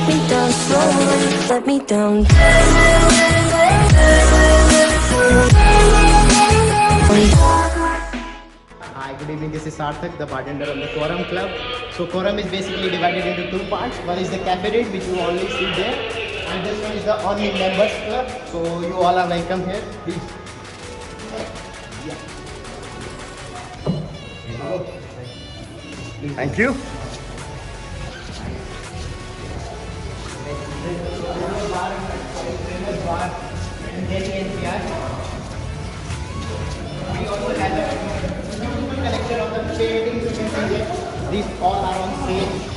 let me down slowly, let me down. Hi, good evening. This is Sarthak, the bartender of the Quorum Club. So Quorum is basically divided into two parts. One is the cafe rate, which you only see there, and this one is the only members club. So you all are welcome here. Please. Thank you. We also have a beautiful collection of the paintings. These all are on sale.